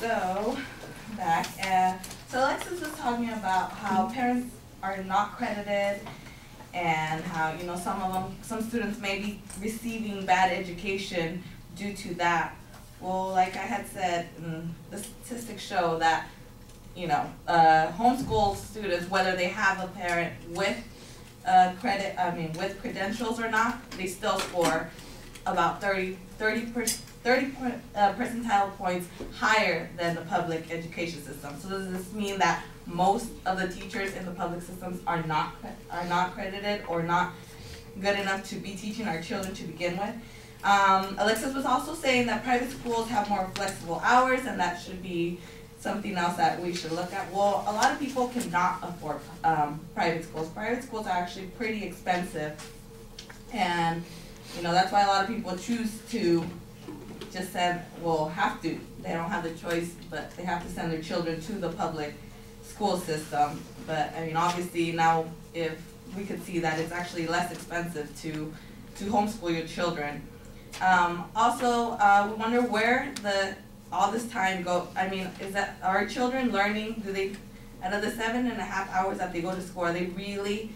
so, back, uh, so Alexis was talking about how parents are not credited and how, you know, some of them, some students may be receiving bad education due to that. Well, like I had said, mm, the statistics show that, you know, uh, homeschool students, whether they have a parent with uh, credit, I mean, with credentials or not, they still score about 30, 30 per, 30 uh, percentile points higher than the public education system. So does this mean that most of the teachers in the public systems are not are not credited or not good enough to be teaching our children to begin with? Um, Alexis was also saying that private schools have more flexible hours and that should be something else that we should look at. Well, a lot of people cannot afford um, private schools. Private schools are actually pretty expensive and you know, that's why a lot of people choose to just send, well, have to. They don't have the choice, but they have to send their children to the public school system. But I mean, obviously now if we could see that it's actually less expensive to, to homeschool your children. Um, also, uh, we wonder where the, all this time go, I mean, is that, are children learning, do they, out of the seven and a half hours that they go to school, are they really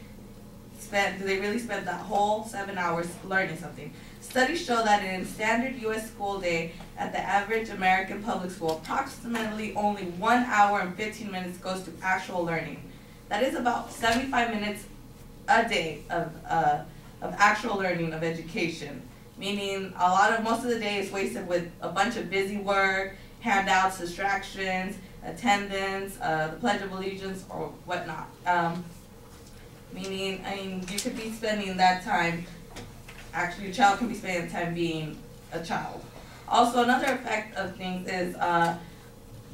spend, do they really spend that whole seven hours learning something? Studies show that in a standard U.S. school day at the average American public school, approximately only one hour and 15 minutes goes to actual learning. That is about 75 minutes a day of, uh, of actual learning of education, meaning a lot of, most of the day is wasted with a bunch of busy work, handouts, distractions, attendance, uh, the Pledge of Allegiance, or whatnot. Um, meaning, I mean, you could be spending that time, actually your child can be spending time being a child. Also, another effect of things is, uh,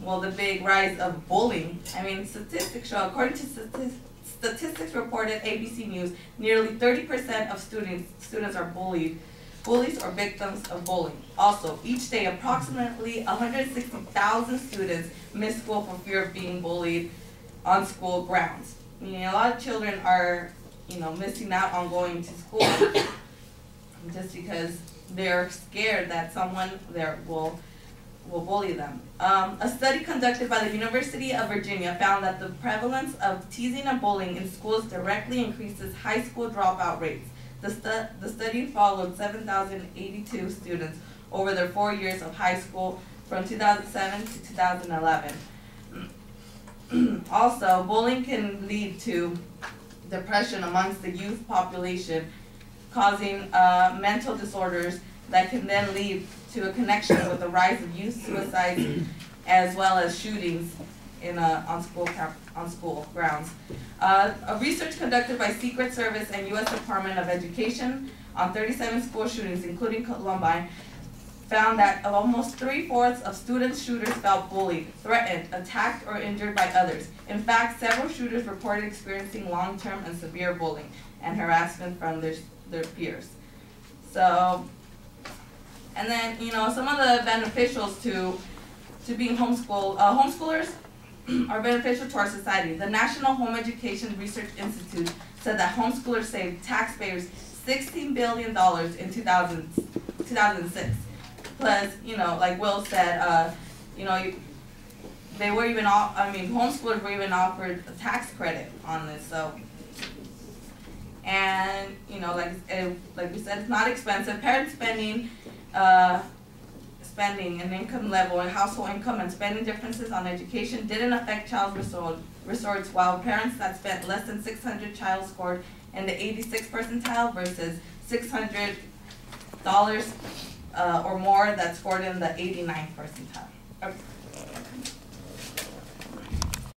well, the big rise of bullying. I mean, statistics show, according to statistics, statistics reported ABC News, nearly 30% of students students are bullied, bullies or victims of bullying. Also, each day, approximately 160,000 students miss school for fear of being bullied on school grounds. Meaning a lot of children are, you know, missing out on going to school just because they're scared that someone there will will bully them. Um, a study conducted by the University of Virginia found that the prevalence of teasing and bullying in schools directly increases high school dropout rates. The, stu the study followed 7,082 students over their four years of high school from 2007 to 2011. also, bullying can lead to depression amongst the youth population, causing uh, mental disorders that can then lead to a connection with the rise of youth suicides as well as shootings in a, on school camp, on school grounds. Uh, a research conducted by Secret Service and U.S. Department of Education on 37 school shootings, including Columbine, found that almost three-fourths of student shooters felt bullied, threatened, attacked, or injured by others. In fact, several shooters reported experiencing long-term and severe bullying and harassment from their, their peers. So, and then, you know, some of the beneficials to, to being homeschooled, uh, homeschoolers are beneficial to our society. The National Home Education Research Institute said that homeschoolers saved taxpayers $16 billion in 2000, 2006. Plus, you know, like Will said, uh, you know, you, they were even off, I mean, homeschoolers were even offered a tax credit on this, so. And, you know, like, it, like we said, it's not expensive. Parents spending, uh, spending and income level and household income and spending differences on education didn't affect child resorts, while parents that spent less than 600 child scored in the 86 percentile versus $600 uh, or more that scored in the 89th percentile.